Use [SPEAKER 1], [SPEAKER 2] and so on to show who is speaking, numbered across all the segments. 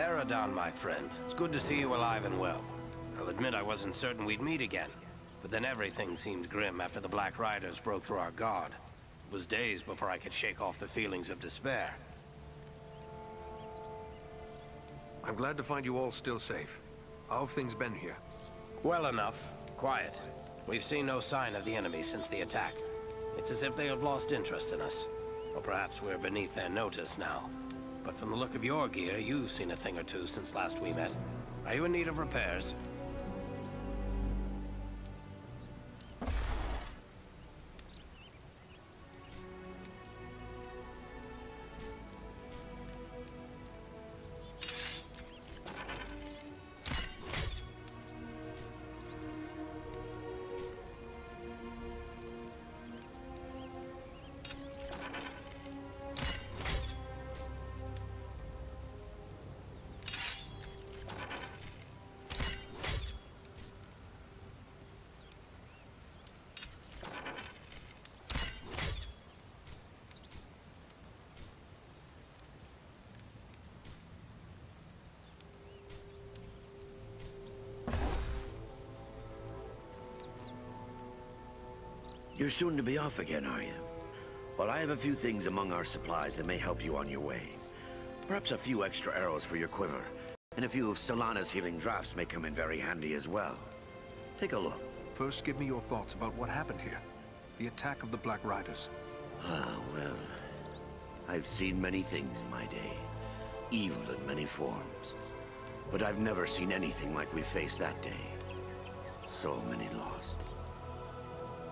[SPEAKER 1] Eradan, my friend. It's good to see you alive and well. I'll admit I wasn't certain we'd meet again. But then everything seemed grim after the Black Riders broke through our guard. It was days before I could shake off the feelings of despair.
[SPEAKER 2] I'm glad to find you all still safe. How have things been here?
[SPEAKER 1] Well enough. Quiet. We've seen no sign of the enemy since the attack. It's as if they have lost interest in us. Or perhaps we're beneath their notice now. But from the look of your gear, you've seen a thing or two since last we met. Are you in need of repairs?
[SPEAKER 3] You're soon to be off again, are you? Well, I have a few things among our supplies that may help you on your way. Perhaps a few extra arrows for your quiver, and a few of Solana's healing drafts may come in very handy as well. Take a look.
[SPEAKER 2] First, give me your thoughts about what happened here. The attack of the Black Riders.
[SPEAKER 3] Ah, well, I've seen many things in my day. Evil in many forms. But I've never seen anything like we faced that day. So many lost.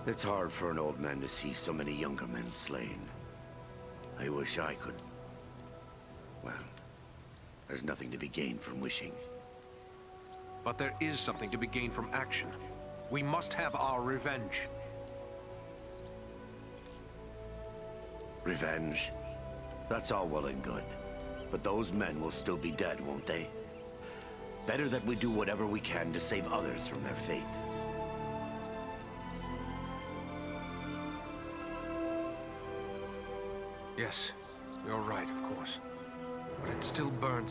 [SPEAKER 3] It's hard for an old man to see so many younger men slain. I wish I could... Well, there's nothing to be gained from wishing.
[SPEAKER 2] But there is something to be gained from action. We must have our revenge.
[SPEAKER 3] Revenge? That's all well and good. But those men will still be dead, won't they? Better that we do whatever we can to save others from their fate.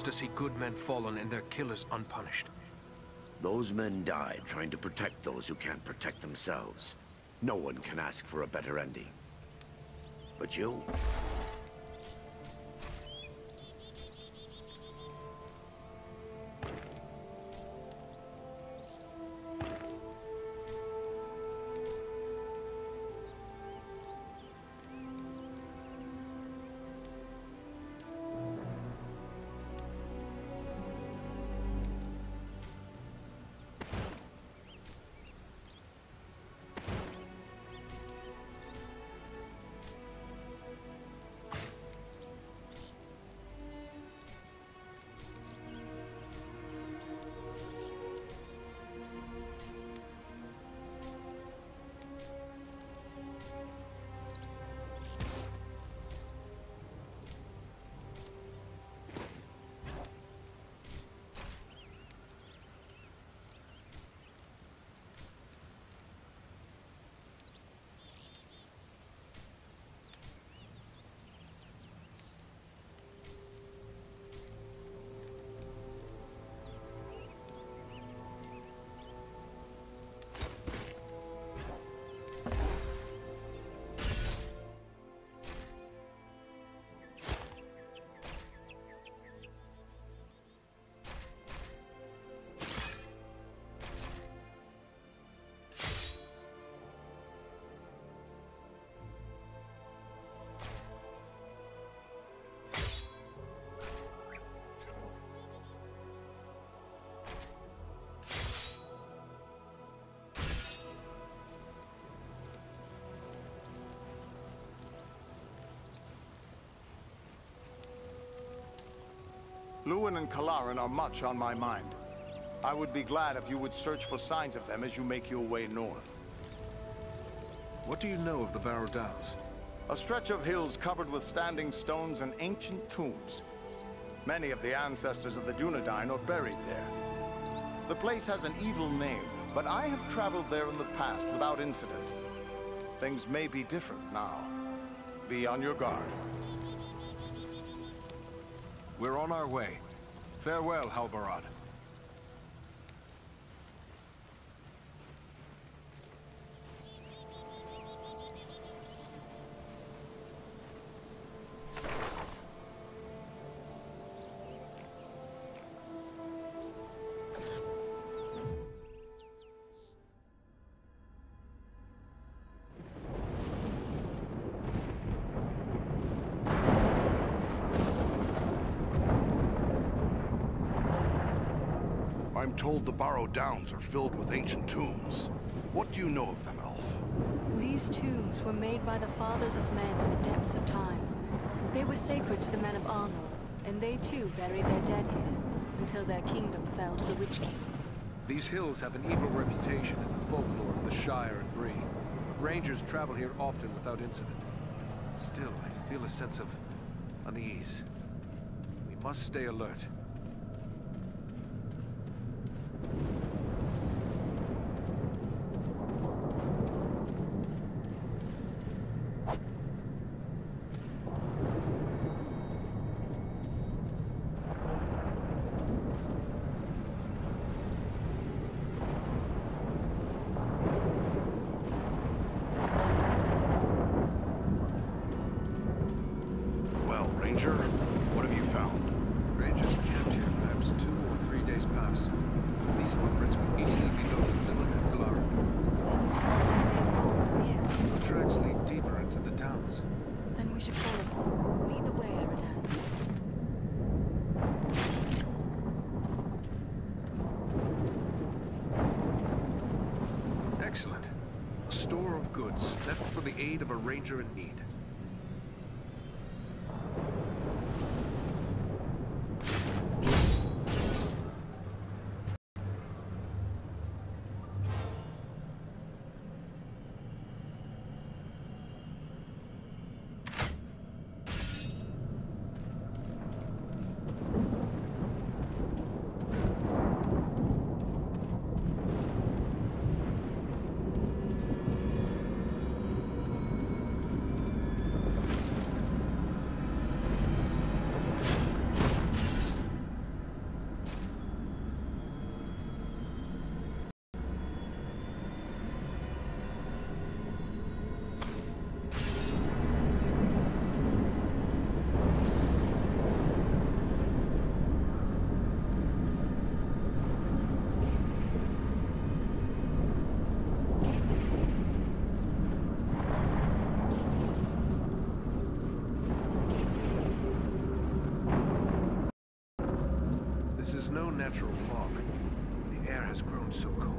[SPEAKER 2] To see good men fallen and their killers unpunished.
[SPEAKER 3] Those men died trying to protect those who can't protect themselves. No one can ask for a better ending. But you?
[SPEAKER 4] Luin and Kalaran are much on my mind. I would be glad if you would search for signs of them as you make your way north.
[SPEAKER 2] What do you know of the Barrow Downs?
[SPEAKER 4] A stretch of hills covered with standing stones and ancient tombs. Many of the ancestors of the Dunedain are buried there. The place has an evil name, but I have traveled there in the past without incident. Things may be different now. Be on your guard.
[SPEAKER 2] We're on our way. Farewell, Halbarad.
[SPEAKER 5] Told the Barrow Downs are filled with ancient tombs. What do you know of them, Elf?
[SPEAKER 6] These tombs were made by the fathers of men in the depths of time. They were sacred to the men of Arnor, and they too buried their dead here, until their kingdom fell to the Witch King.
[SPEAKER 2] These hills have an evil reputation in the folklore of the Shire and Bree. But rangers travel here often without incident. Still, I feel a sense of unease. We must stay alert.
[SPEAKER 5] Well, Ranger, what have you found?
[SPEAKER 2] Rangers camped here perhaps two or three days past. These footprints could easily be those of Lilith and Galara.
[SPEAKER 6] Can you tell where they may have gone from here?
[SPEAKER 2] The tracks lead deeper into the Downs.
[SPEAKER 6] Then we should follow them. Lead the way, Eradan.
[SPEAKER 2] Excellent. A store of goods left for the aid of a natural fog. The air has grown so cold.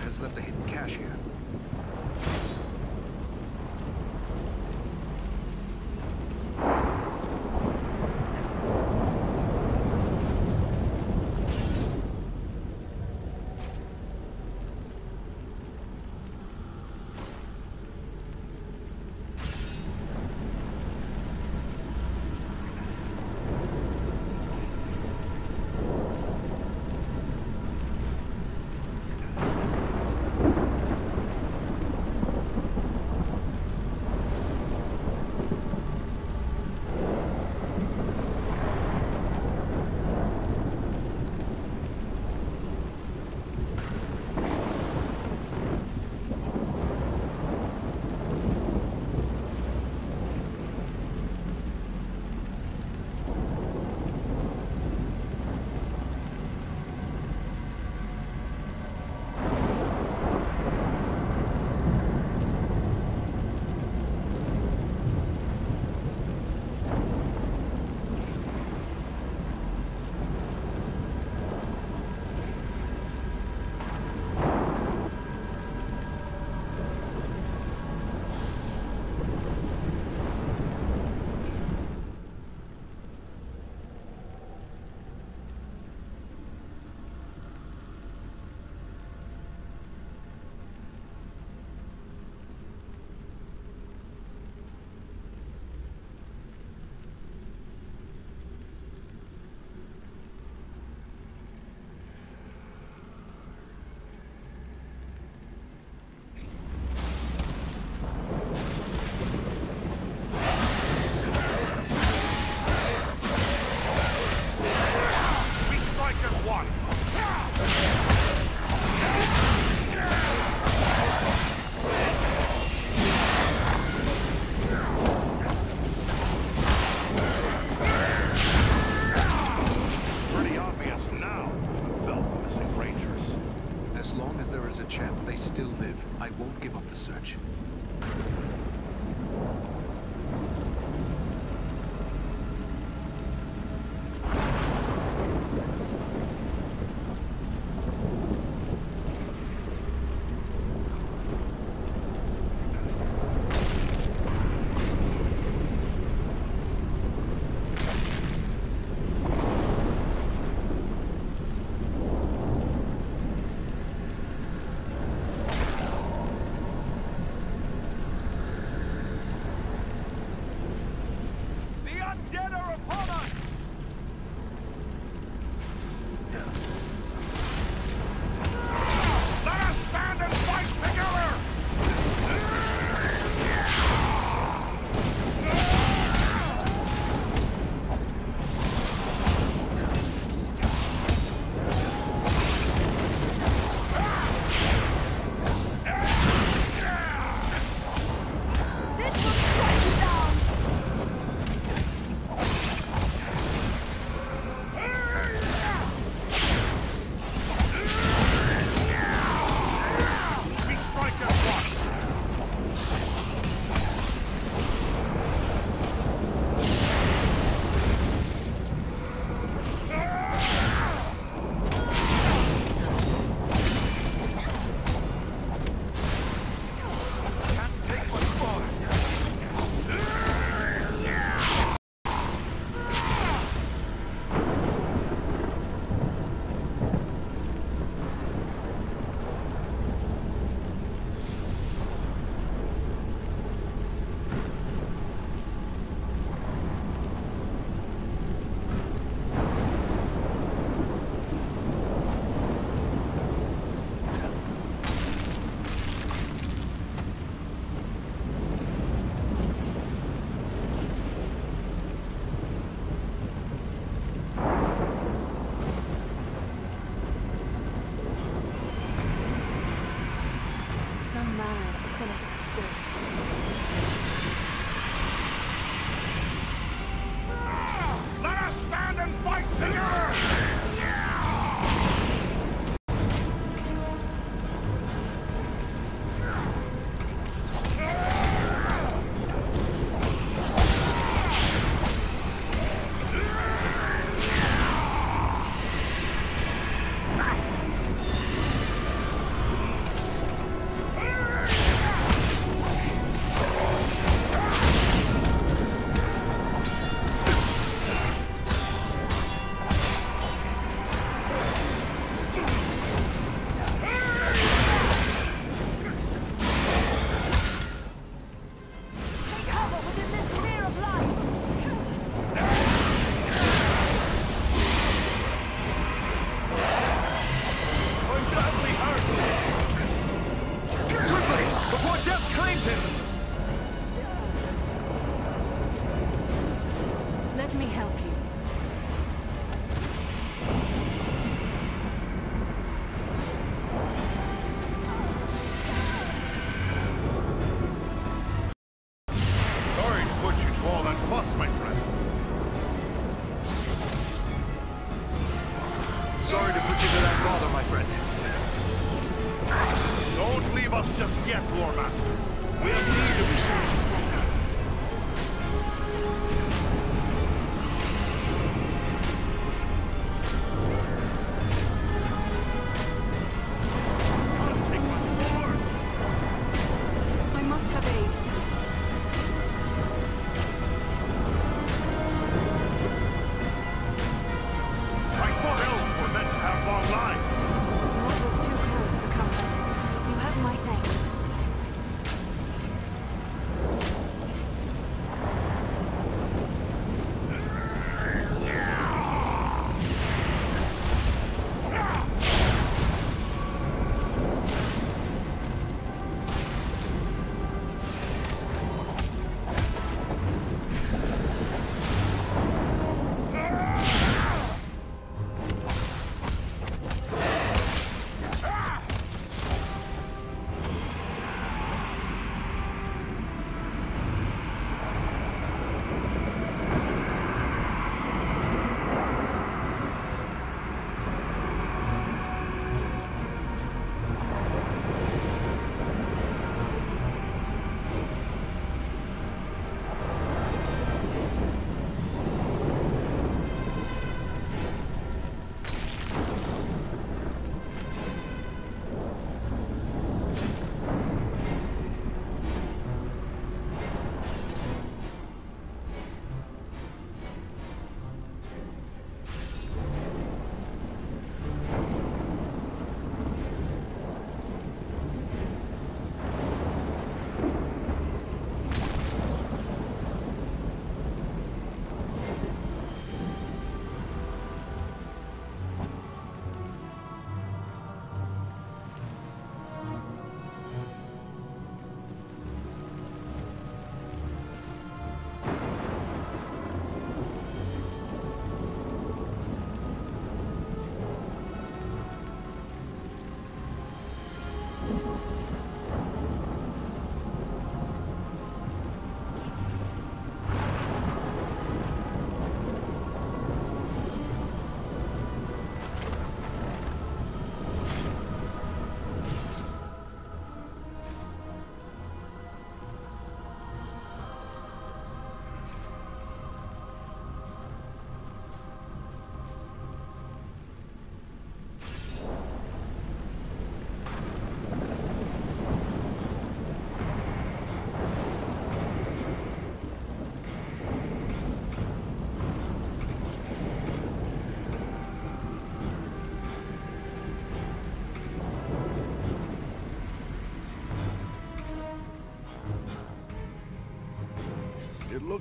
[SPEAKER 2] Has left a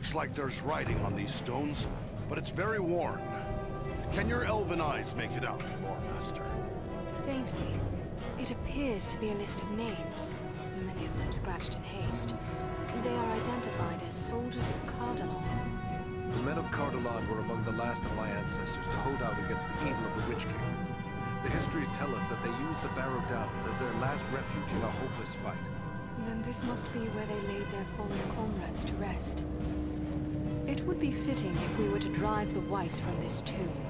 [SPEAKER 5] looks like there's writing on these stones, but it's very worn. Can your elven eyes make it out, Loremaster?
[SPEAKER 6] Faintly. It appears to be a list of names, many of them scratched in haste. They are identified as soldiers of Cardolan.
[SPEAKER 2] The men of Cardolan were among the last of my ancestors to hold out against the evil of the Witch King. The histories tell us that they used the Barrow Downs as their last refuge in a hopeless fight.
[SPEAKER 6] Then this must be where they laid their fallen comrades to rest. It would be fitting if we were to drive the Wights from this tomb.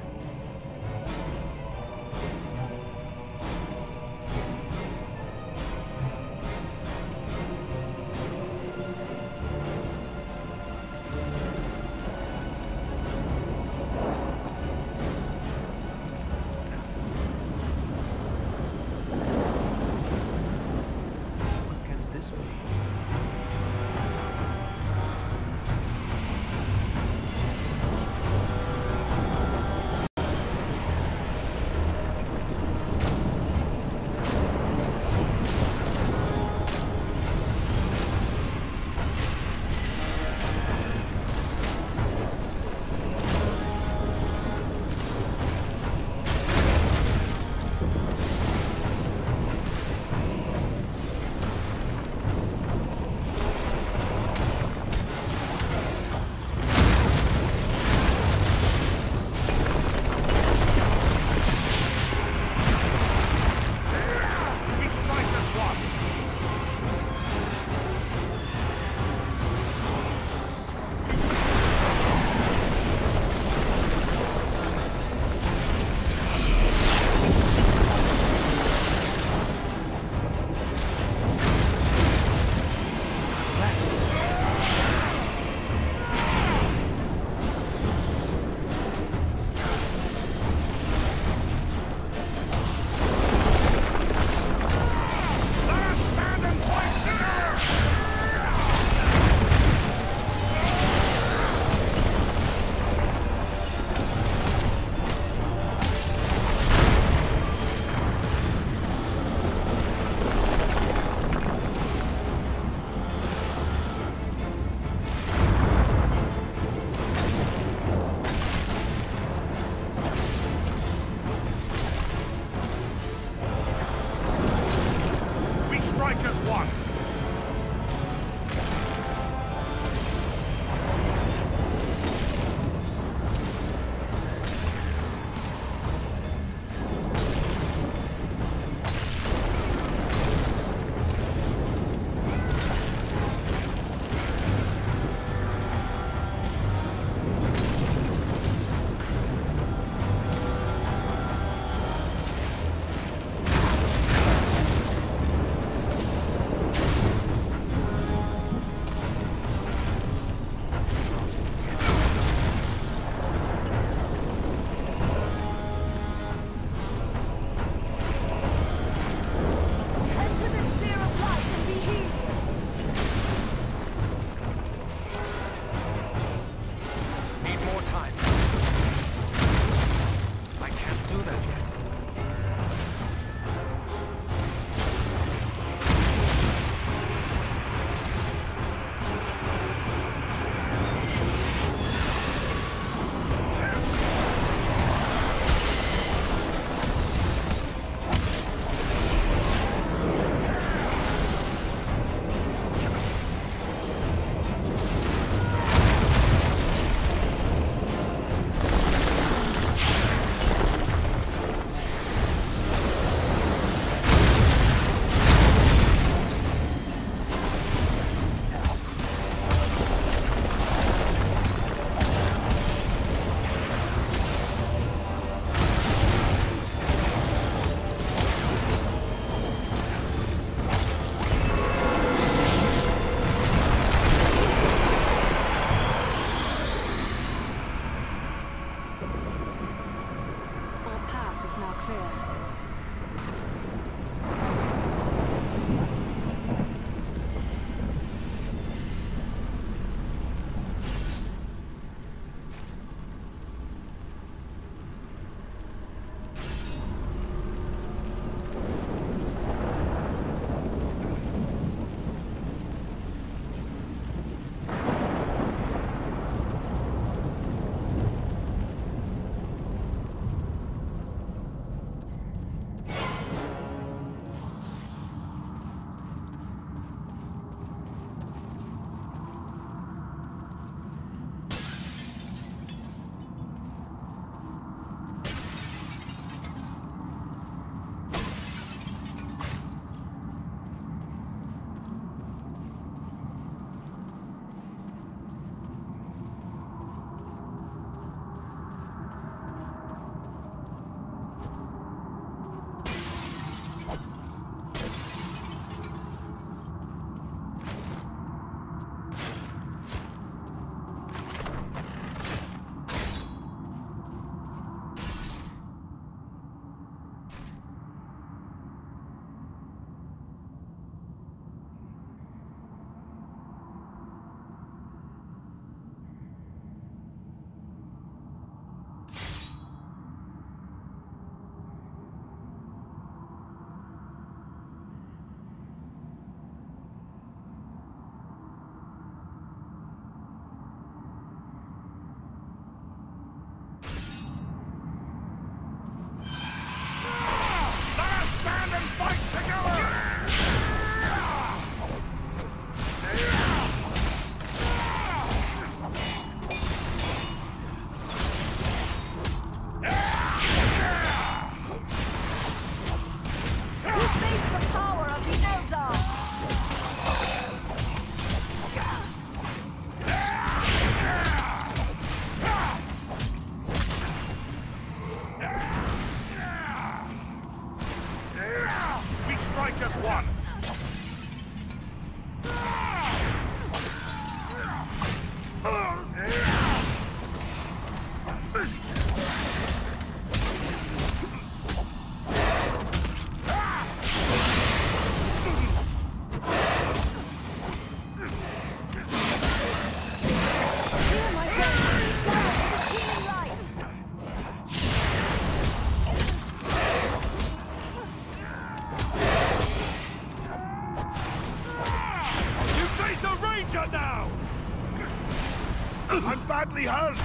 [SPEAKER 5] badly hurt!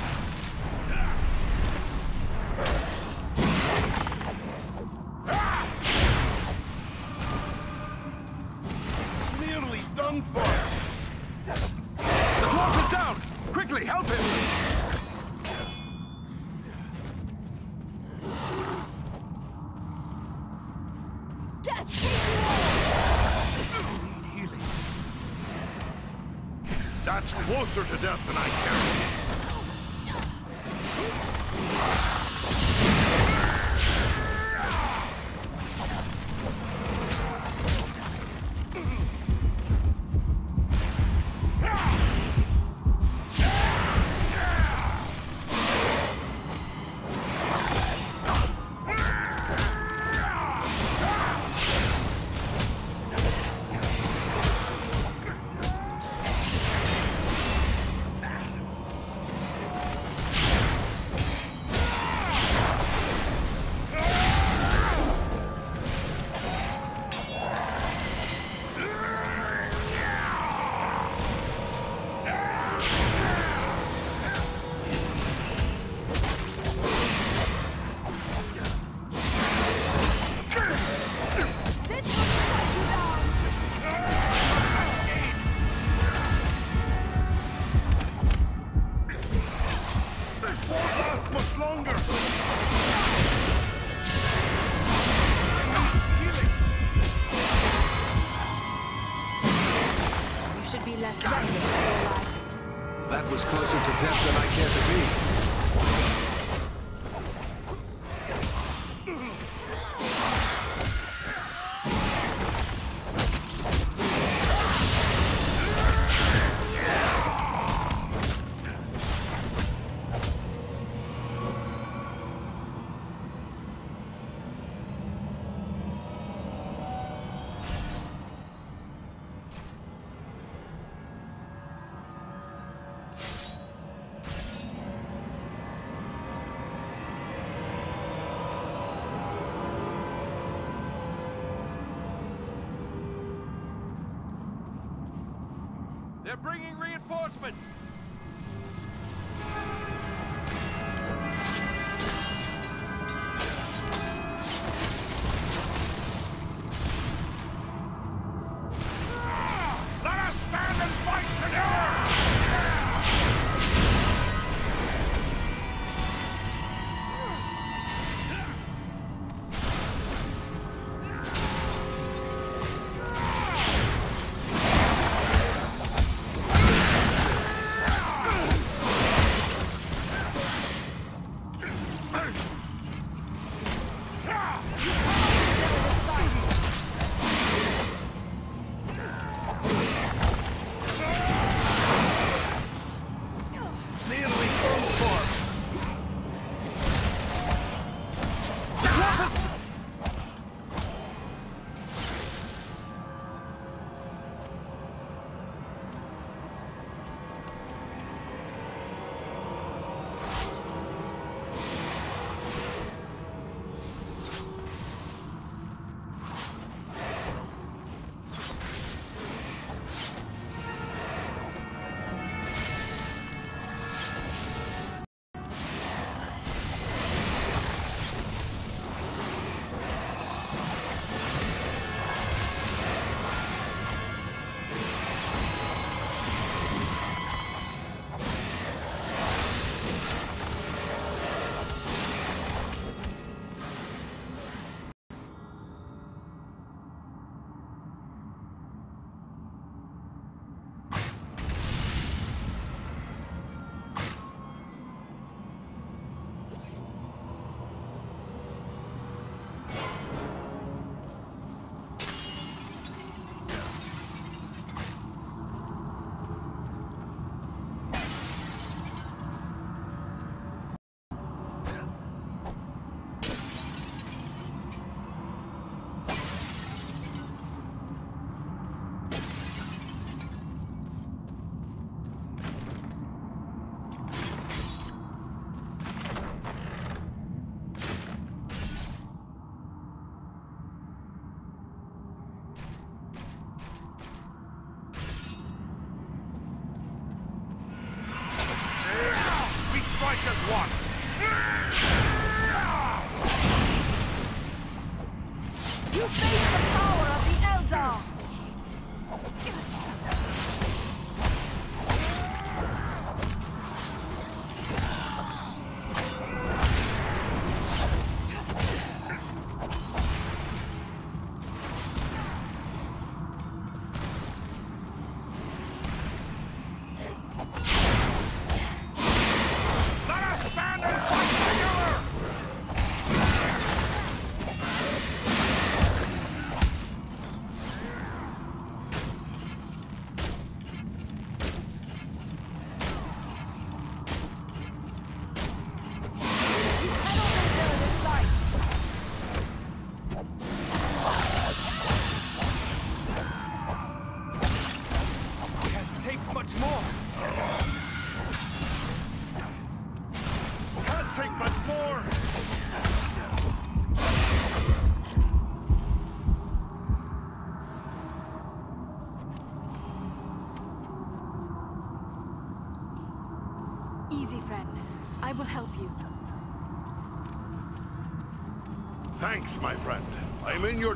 [SPEAKER 5] Nearly done for!
[SPEAKER 2] The dwarf is down! Quickly, help him!
[SPEAKER 5] closer to death than I can.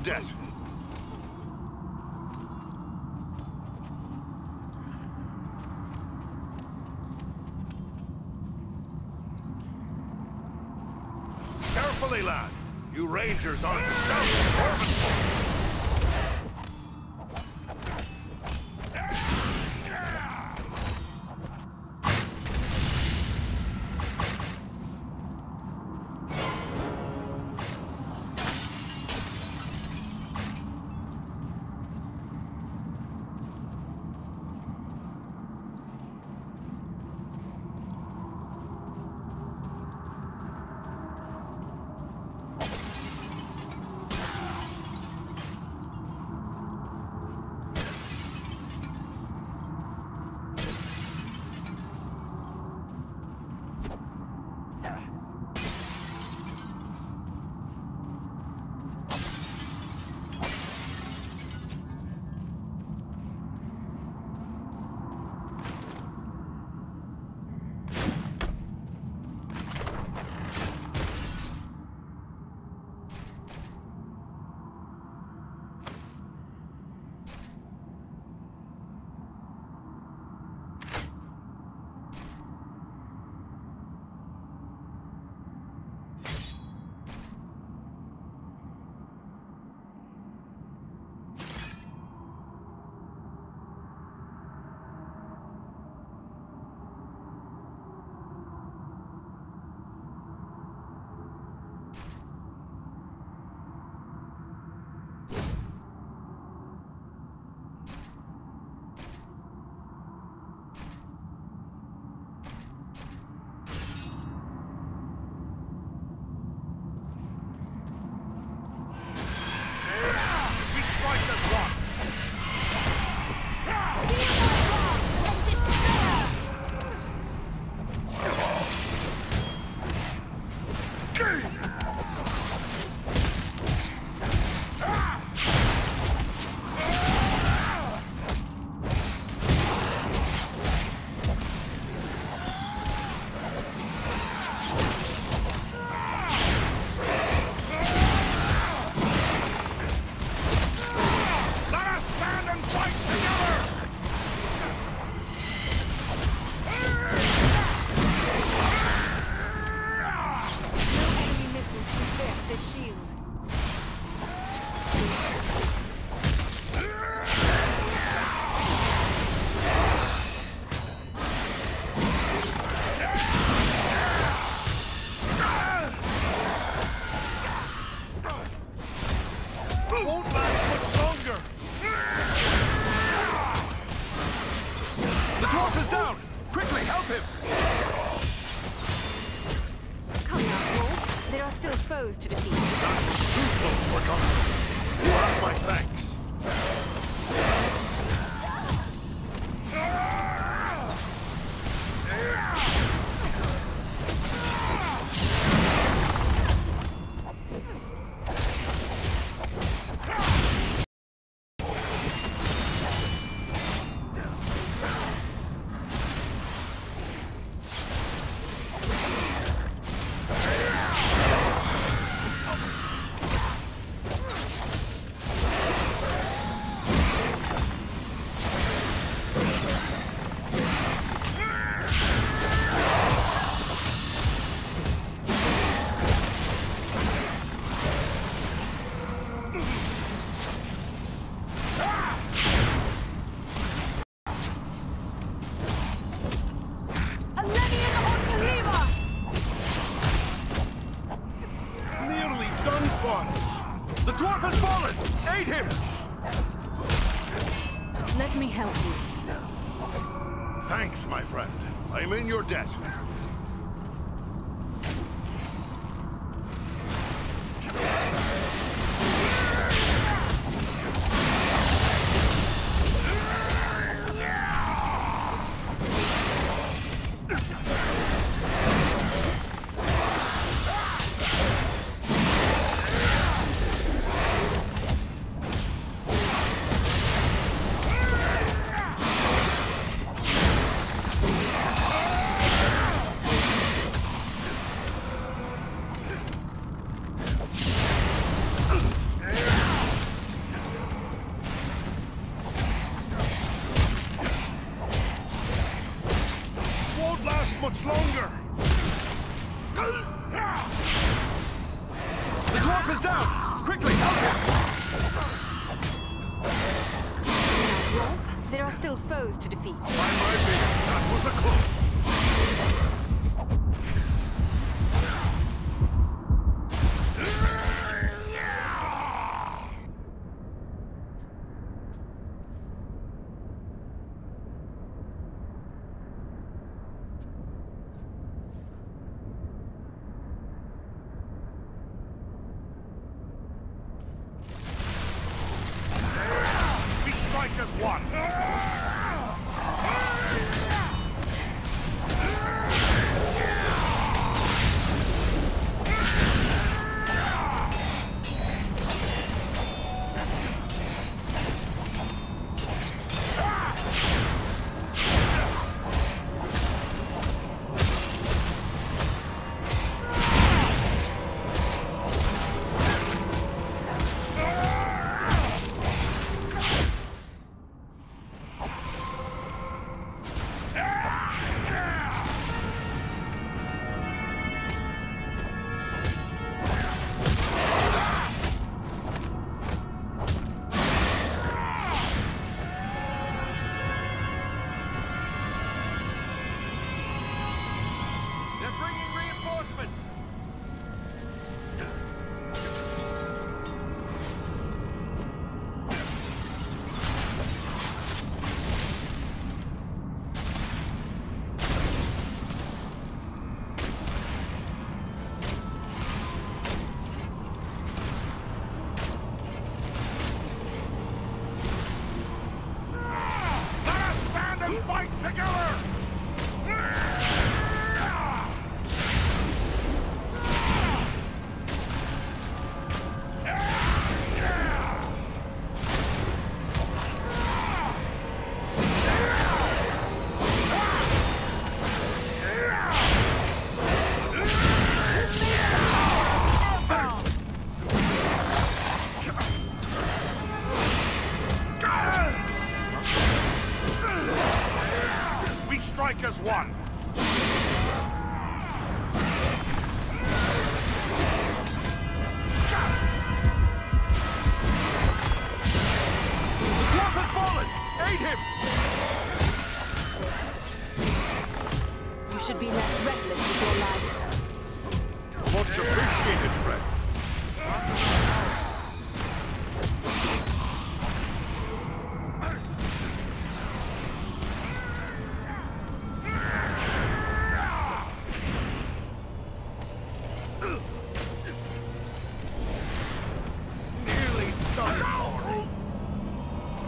[SPEAKER 5] debt. Carefully, lad. You Rangers aren't...
[SPEAKER 2] The dwarf is down! Quickly, help him!
[SPEAKER 6] Come now, Wolf. There are still foes to defeat.
[SPEAKER 5] That's too close for comfort. You have my thanks.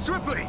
[SPEAKER 6] Swiftly,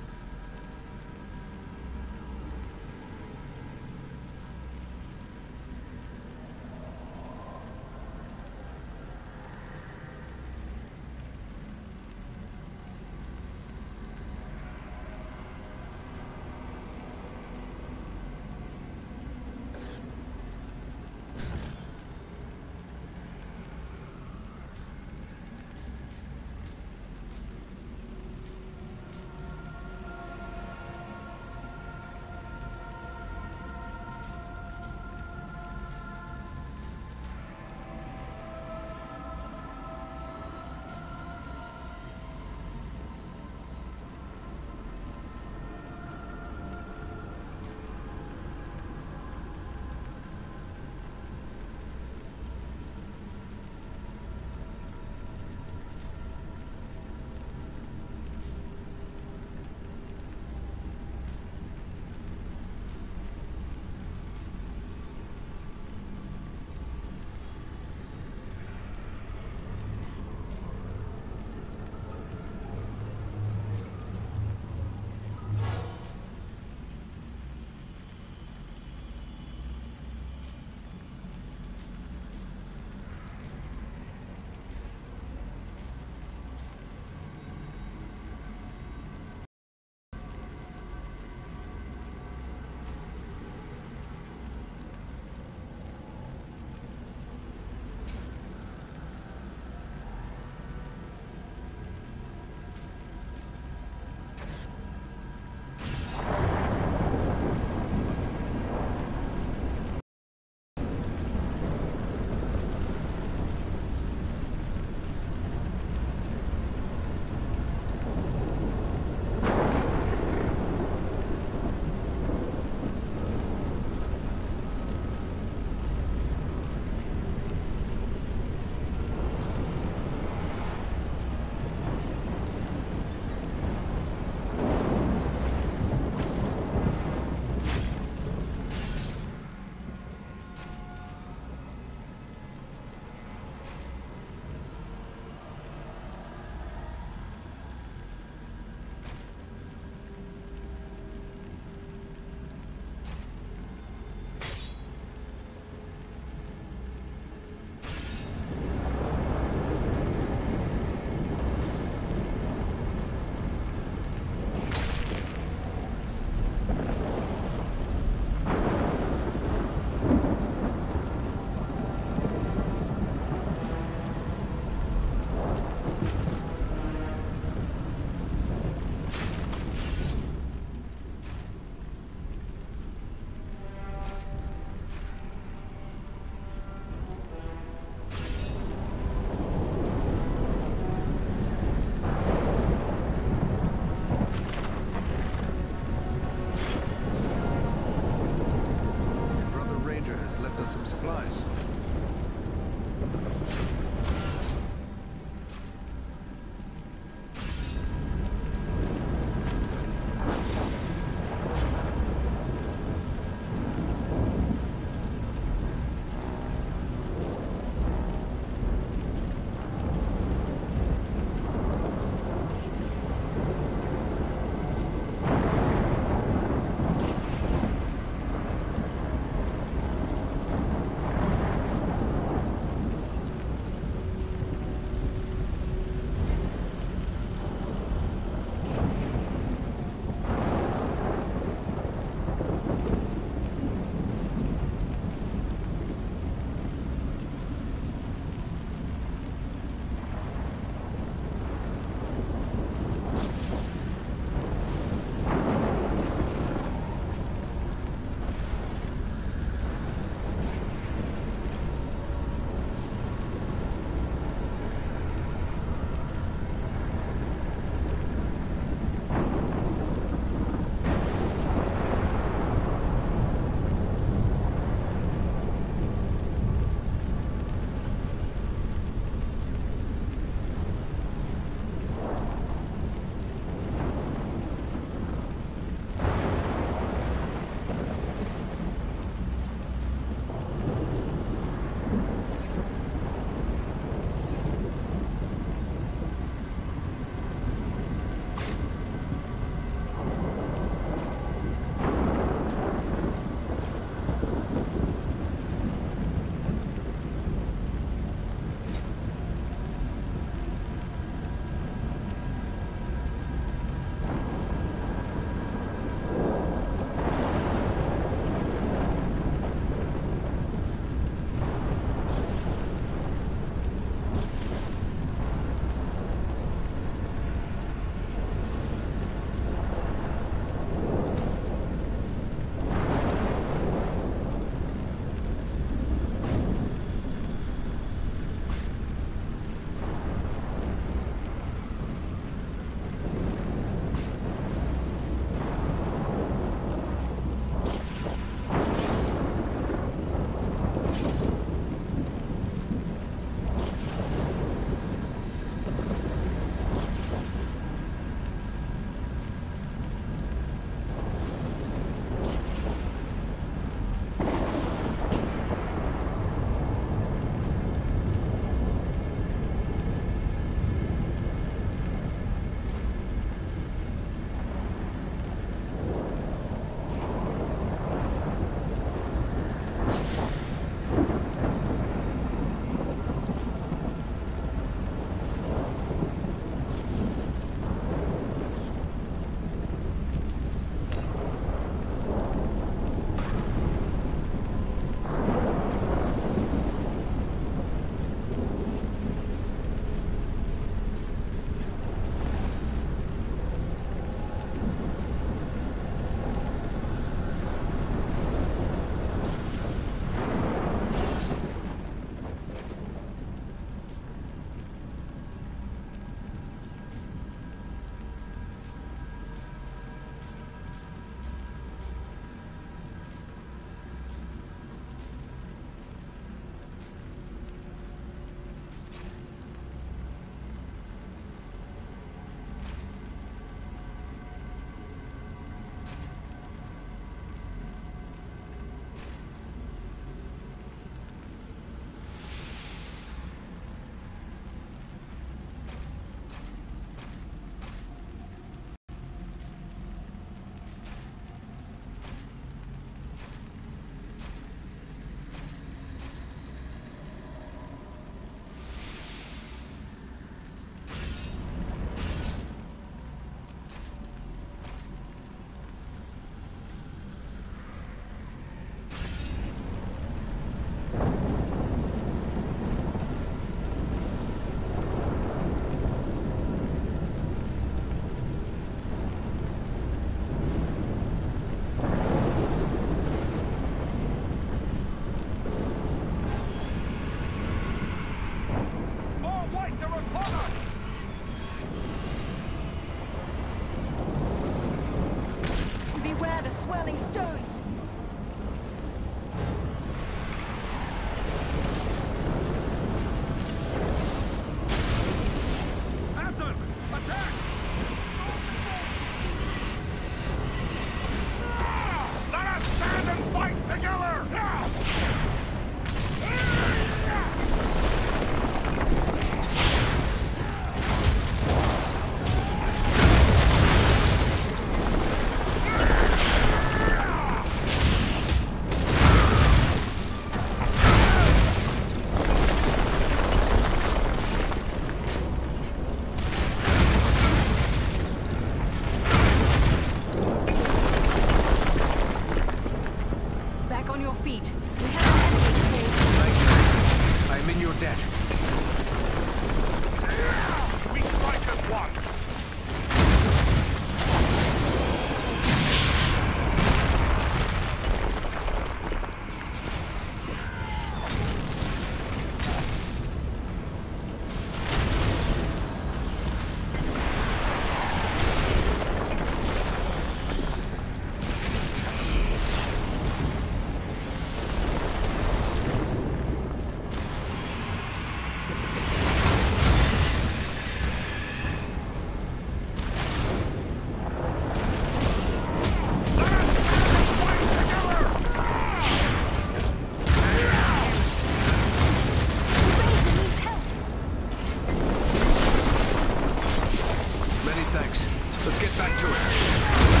[SPEAKER 2] Let's get back to it.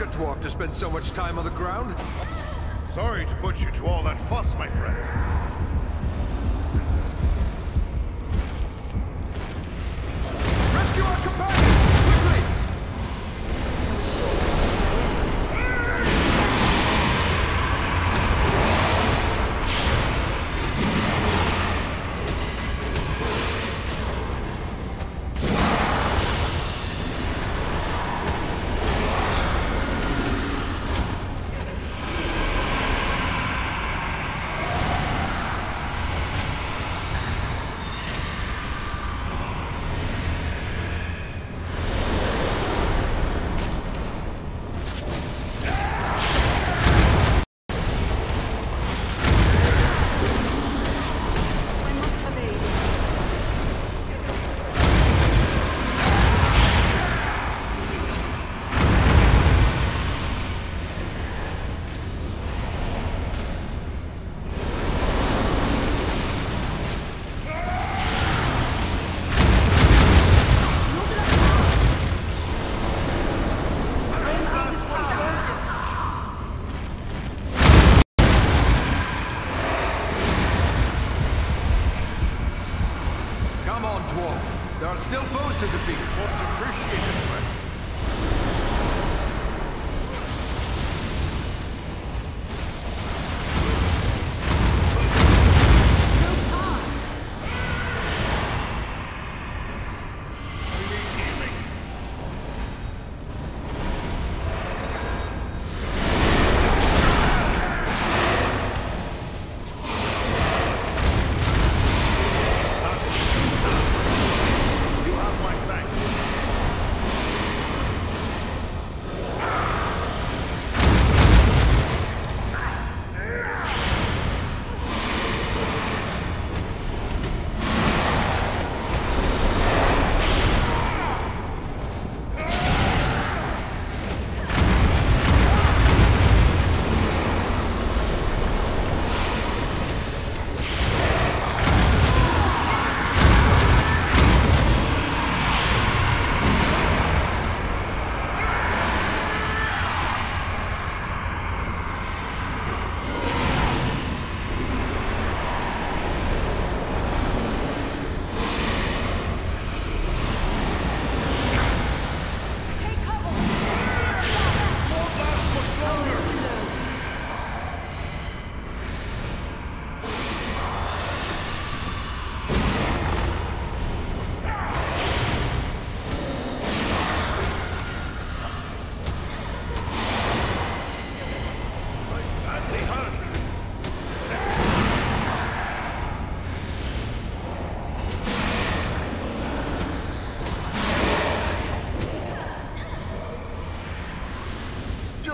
[SPEAKER 6] A
[SPEAKER 2] dwarf to spend so much time on the ground.
[SPEAKER 5] Sorry to put you to all that fuss, my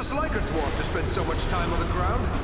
[SPEAKER 2] Just like a dwarf to spend so much time on the ground.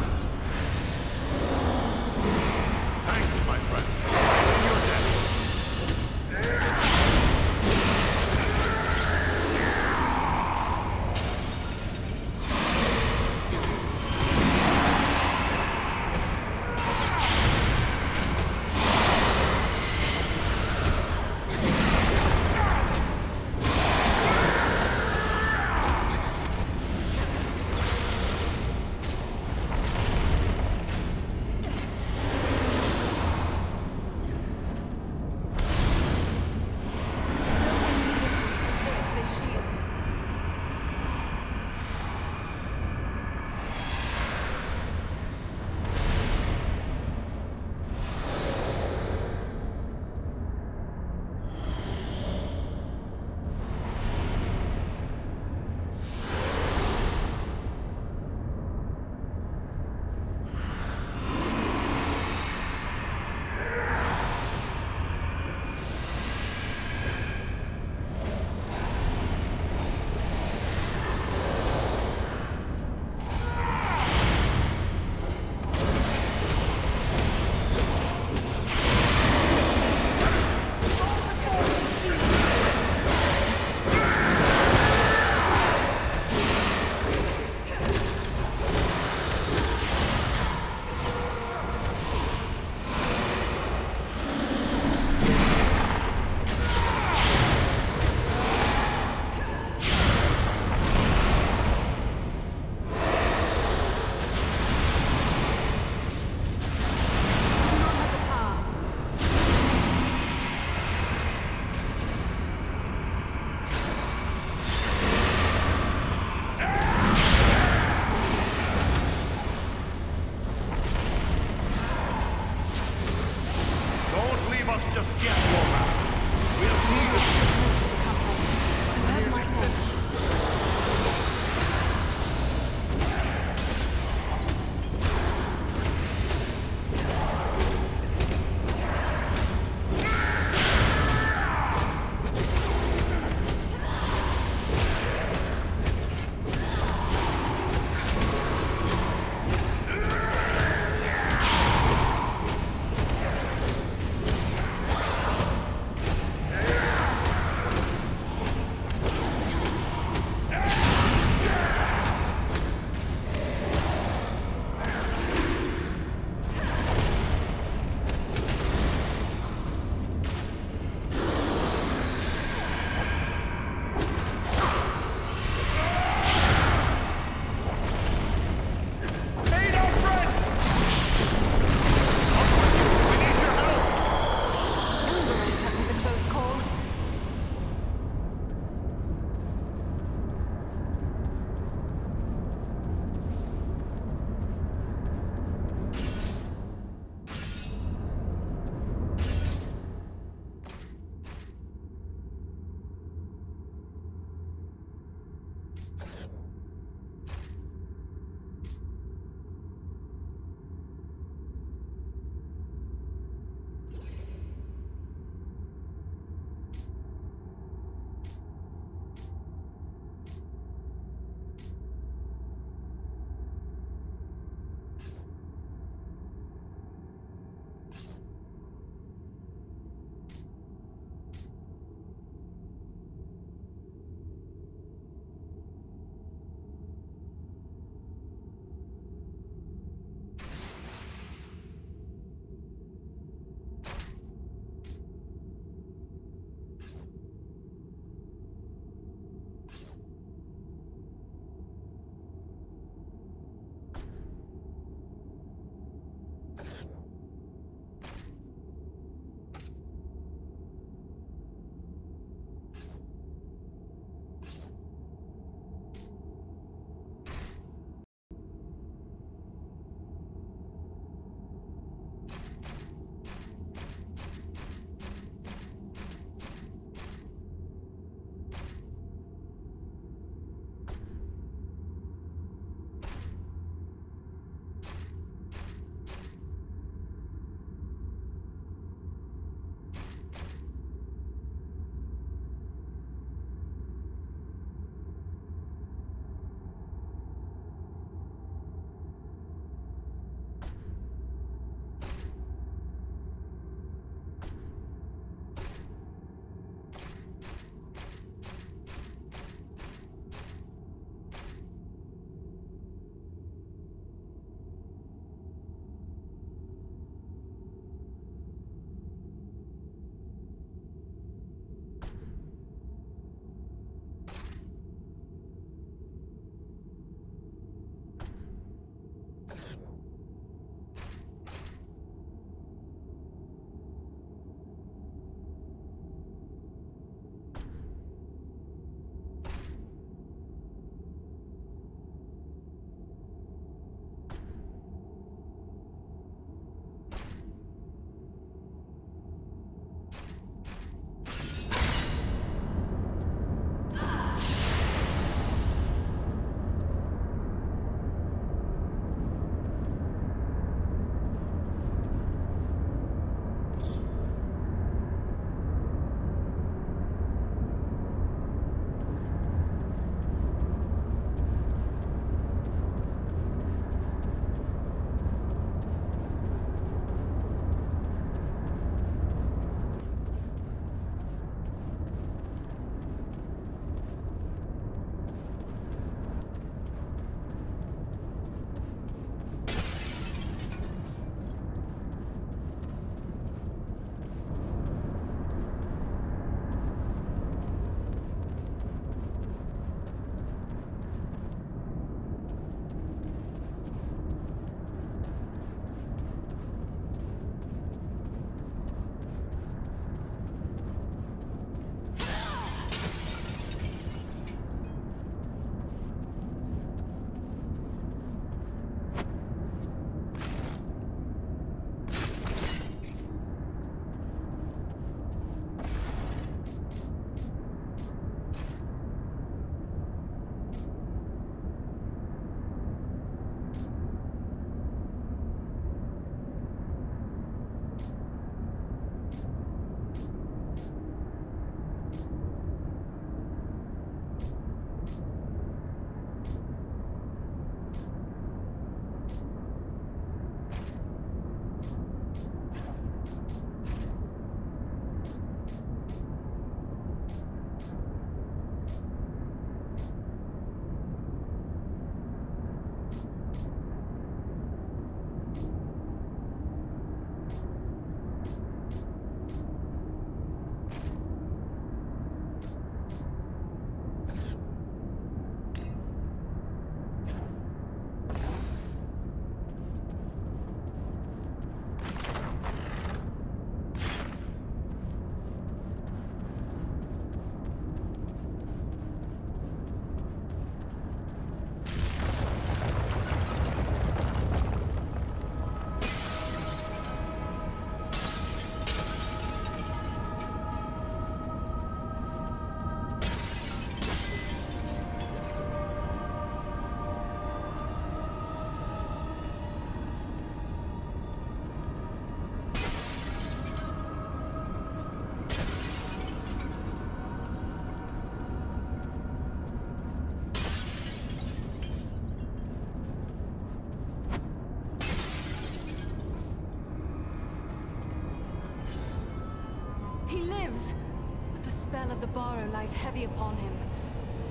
[SPEAKER 6] Of the Barrow lies heavy upon him.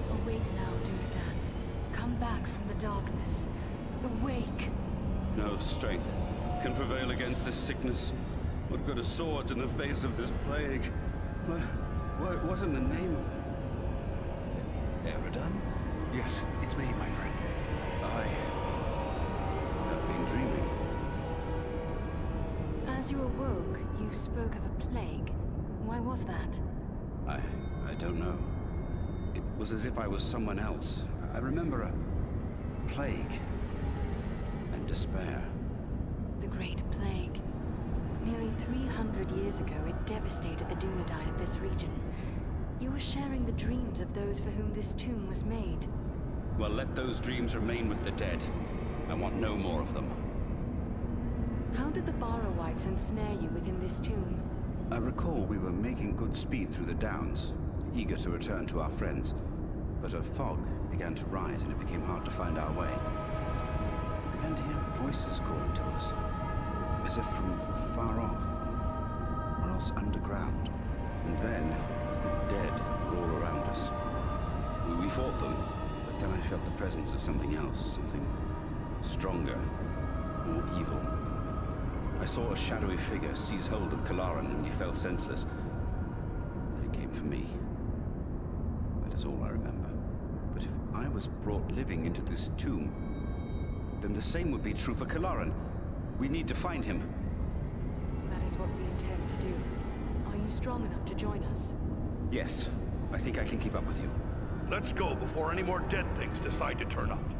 [SPEAKER 6] Awake now, Dunedain. Come back from the darkness. Awake!
[SPEAKER 7] No strength can prevail against this sickness. What good are swords in the face of this plague? What, what, what in the name of... Eradan?
[SPEAKER 2] Yes, it's me, my friend.
[SPEAKER 7] I... have been dreaming.
[SPEAKER 6] As you awoke, you spoke of a plague. Why was that?
[SPEAKER 7] I... I don't know. It was as if I was someone else. I remember a... plague. And despair.
[SPEAKER 6] The Great Plague. Nearly 300 years ago, it devastated the Dunedain of this region. You were sharing the dreams of those for whom this tomb was made.
[SPEAKER 7] Well, let those dreams remain with the dead. I want no more of them.
[SPEAKER 6] How did the Barrow-wights ensnare you within this tomb?
[SPEAKER 7] I recall we were making good speed through the downs, eager to return to our friends. But a fog began to rise and it became hard to find our way. We began to hear voices calling to us, as if from far off, or else underground. And then, the dead were all around us. We, fought them, but then I felt the presence of something else, something stronger, more evil. I saw a shadowy figure seize hold of Kalaran and he fell senseless. Then it came for me. That is all I remember. But if I was brought living into this tomb, then the same would be true for Kalaran. We need to find him.
[SPEAKER 6] That is what we intend to do. Are you strong enough to join us?
[SPEAKER 7] Yes, I think I can keep up with you.
[SPEAKER 5] Let's go before any more dead things decide to turn up.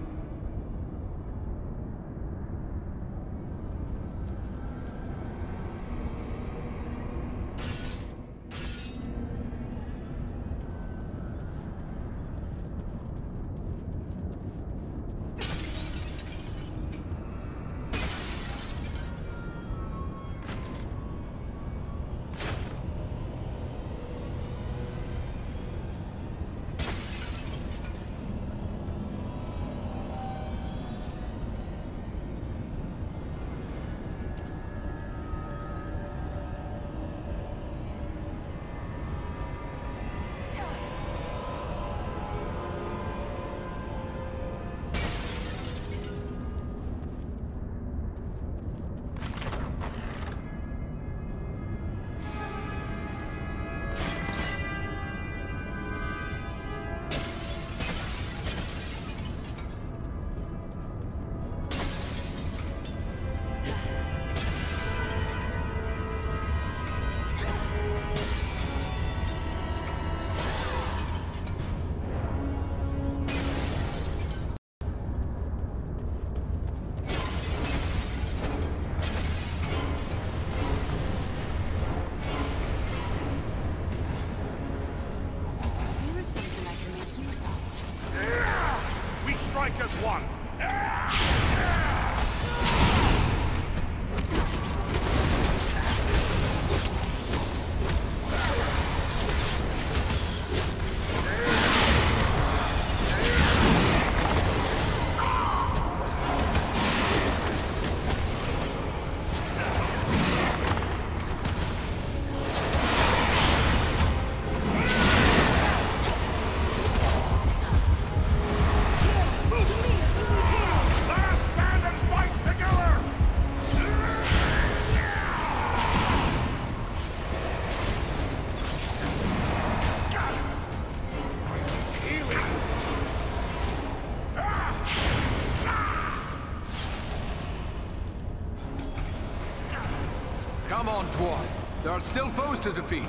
[SPEAKER 2] Still foes to defeat.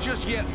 [SPEAKER 2] Just yet,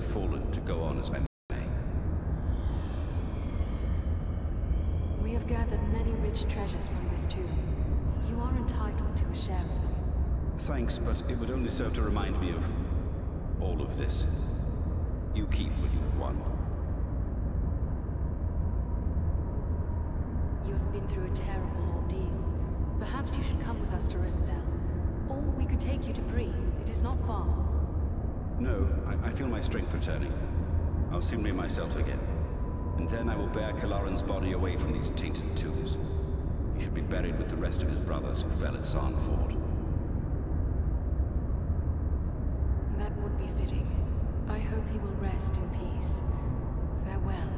[SPEAKER 2] have
[SPEAKER 7] fallen to go on as men may.
[SPEAKER 6] We have gathered many rich treasures from this tomb. You are entitled to a share of them.
[SPEAKER 7] Thanks, but it would only serve to remind me of all of this. You keep what you have won.
[SPEAKER 6] You have been through a terrible ordeal. Perhaps you should come with us to Rivendell. Or we could take you to Bree. It is not far.
[SPEAKER 7] No, I, I feel my strength returning. I'll soon be myself again. And then I will bear Kalaran's body away from these tainted tombs. He should be buried with the rest of his brothers who fell at Sarnford.
[SPEAKER 6] That would be fitting. I hope he will rest in peace. Farewell,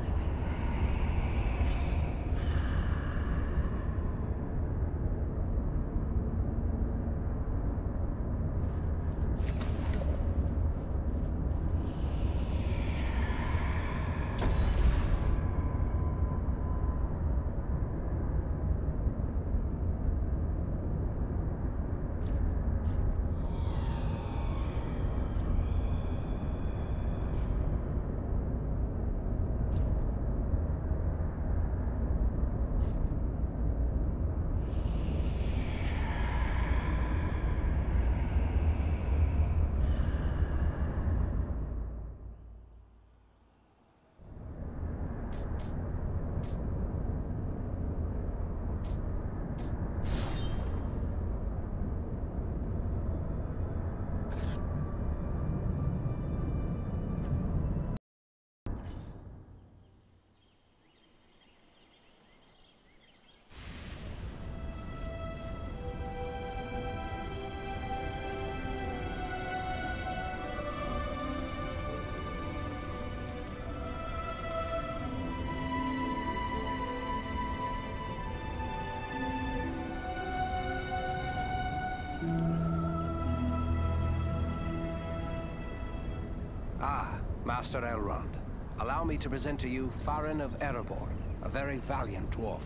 [SPEAKER 1] Master Elrond. Allow me to present to you Farin of Erebor, a very valiant dwarf.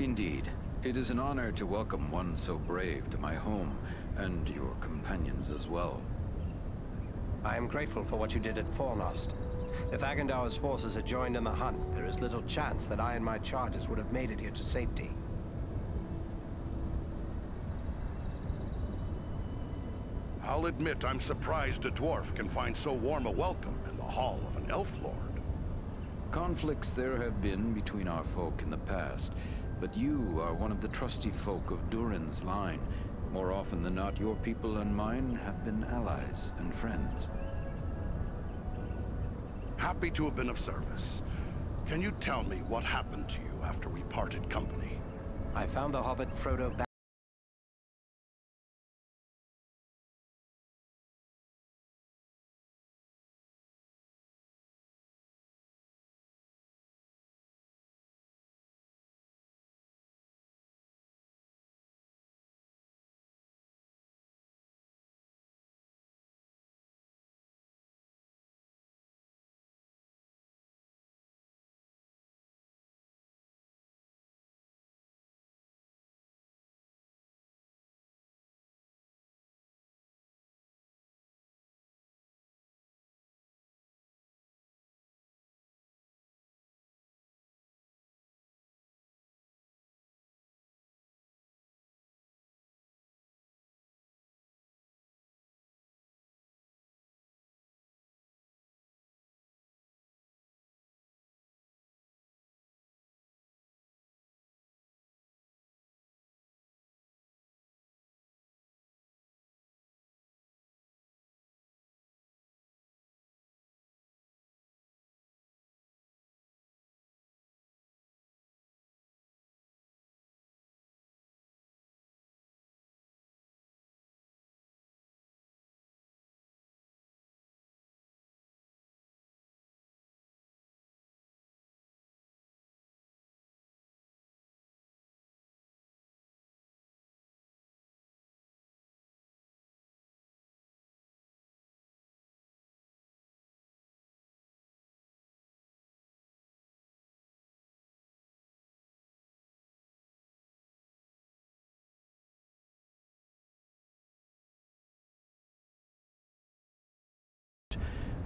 [SPEAKER 8] Indeed. It is an honor to welcome one so brave to my home, and your companions as well.
[SPEAKER 1] I am grateful for what you did at Fornost. If Agandaur's forces had joined in the hunt, there is little chance that I and my charges would have made it here to safety.
[SPEAKER 5] I'll admit I'm surprised a dwarf can find so warm a welcome in the hall of an elf lord.
[SPEAKER 8] Conflicts there have been between our folk in the past, but you are one of the trusty folk of Durin's line. More often than not, your people and mine have been allies and friends.
[SPEAKER 5] Happy to have been of service. Can you tell me what happened to you after we parted company?
[SPEAKER 1] I found the hobbit Frodo back.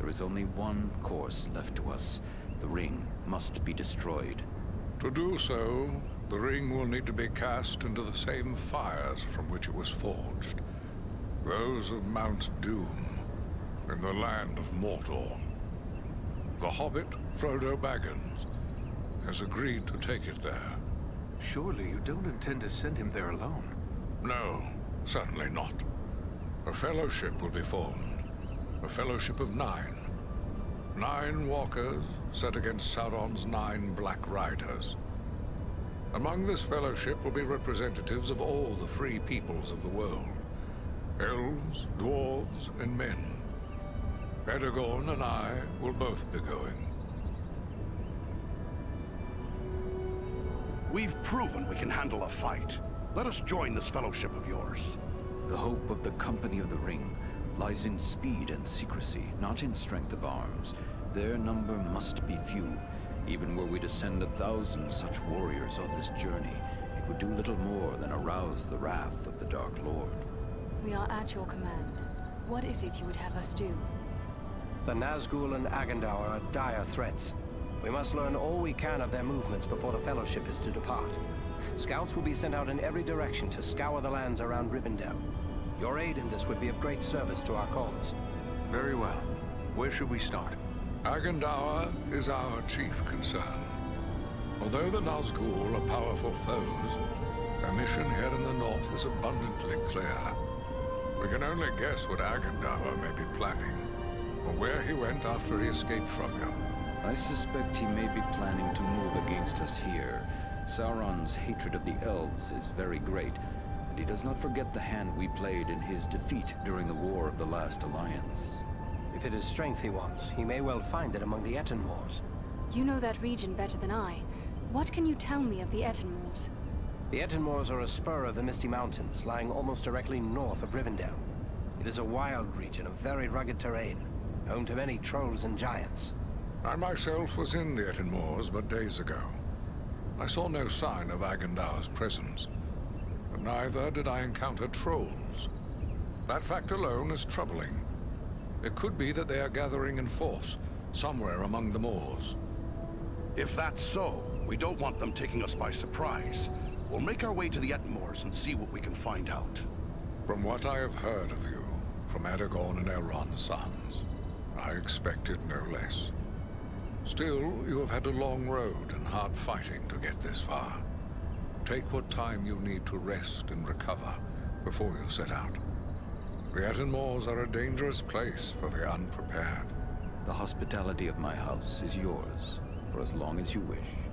[SPEAKER 8] There is only one course left to us. The ring must be destroyed.
[SPEAKER 9] To do so, the ring will need to be cast into the same fires from which it was forged. Those of Mount Doom, in the land of Mordor. The hobbit, Frodo Baggins, has agreed to take it there.
[SPEAKER 2] Surely you don't intend to send him there alone?
[SPEAKER 9] No, certainly not. A fellowship will be formed. A fellowship of nine. Nine walkers set against Sauron's nine Black Riders. Among this fellowship will be representatives of all the free peoples of the world. Elves, dwarves, and men. Aragorn and I will both be going.
[SPEAKER 5] We've proven we can handle a fight. Let us join this fellowship of yours.
[SPEAKER 8] The hope of the Company of the Ring lies in speed and secrecy, not in strength of arms. Their number must be few. Even were we to send a thousand such warriors on this journey, it would do little more than arouse the wrath of the Dark Lord.
[SPEAKER 6] We are at your command. What is it you would have us do?
[SPEAKER 1] The Nazgul and Agandaur are dire threats. We must learn all we can of their movements before the Fellowship is to depart. Scouts will be sent out in every direction to scour the lands around Rivendell. Your aid in this would be of great service to our cause.
[SPEAKER 2] Very well. Where should we start?
[SPEAKER 9] Agandaur is our chief concern. Although the Nazgul are powerful foes, their mission here in the north is abundantly clear. We can only guess what Agandaur may be planning, or where he went after he escaped from you.
[SPEAKER 8] I suspect he may be planning to move against us here. Sauron's hatred of the elves is very great, and he does not forget the hand we played in his defeat during the War of the Last Alliance.
[SPEAKER 1] If it is strength he wants, he may well find it among the Ettenmoors.
[SPEAKER 6] You know that region better than I. What can you tell me of the Ettenmoors?
[SPEAKER 1] The Ettenmoors are a spur of the Misty Mountains, lying almost directly north of Rivendell. It is a wild region of very rugged terrain, home to many trolls and giants.
[SPEAKER 9] I myself was in the Ettenmoors but days ago. I saw no sign of Agandaur's presence, but neither did I encounter trolls. That fact alone is troubling. It could be that they are gathering in force, somewhere among the moors.
[SPEAKER 5] If that's so, we don't want them taking us by surprise. We'll make our way to the Ettenmoors and see what we can find out.
[SPEAKER 9] From what I have heard of you, from Aragorn and Elrond's sons. I expected no less. Still, you have had a long road and hard fighting to get this far. Take what time you need to rest and recover before you set out. The Ettenmoors are a dangerous place for the unprepared.
[SPEAKER 8] The hospitality of my house is yours, for as long as you wish.